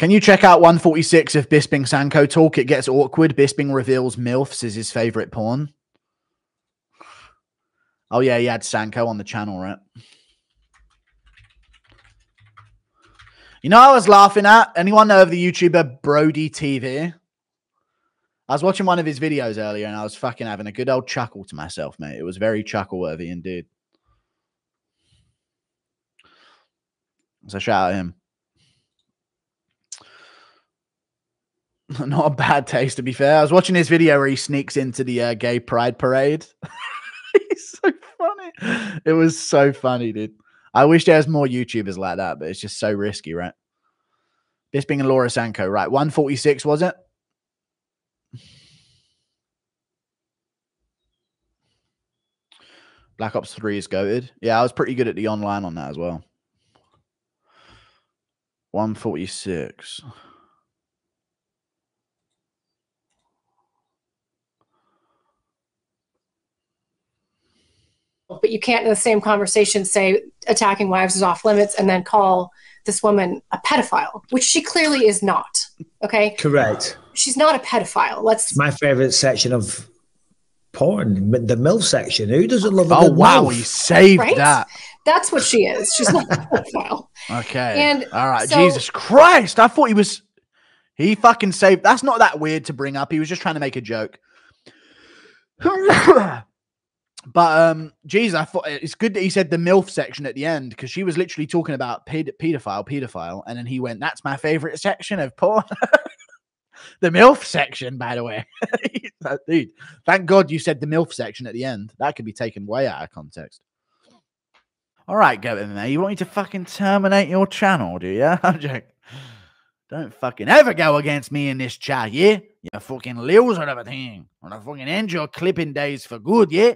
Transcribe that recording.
Can you check out 146 of Bisping Sanko talk? It gets awkward. Bisping reveals MILFs is his favorite porn. Oh, yeah, he had Sanko on the channel, right? You know, I was laughing at anyone know of the YouTuber Brody TV? I was watching one of his videos earlier and I was fucking having a good old chuckle to myself, mate. It was very chuckle worthy indeed. So shout out him. Not a bad taste, to be fair. I was watching his video where he sneaks into the uh, gay pride parade. He's so funny. It was so funny, dude. I wish there was more YouTubers like that, but it's just so risky, right? Bisping and Laura Sanko, right? 146, was it? Black Ops 3 is goaded. Yeah, I was pretty good at the online on that as well. 146. But you can't in the same conversation say attacking wives is off limits and then call this woman a pedophile, which she clearly is not. Okay. Correct. She's not a pedophile. Let's. My favorite section of porn, the MILF section. Who doesn't love a Oh, good wow. MILF? He saved Right? that. That's what she is. She's not a pedophile. Okay. And All right. so- Jesus Christ. I thought he was. He fucking saved. That's not that weird to bring up. He was just trying to make a joke. but um, Jesus, I thought it's good that he said the MILF section at the end because she was literally talking about ped- pedophile, pedophile, and then he went, "That's my favorite section of porn." the MILF section, by the way, dude. Thank God you said the MILF section at the end. That could be taken way out of context. All right, go in there. You want me to fucking terminate your channel, do you? I'm joking. Don't fucking ever go against me in this chat, yeah? You fucking loser of a thing. I'm gonna fucking end your clipping days for good, yeah?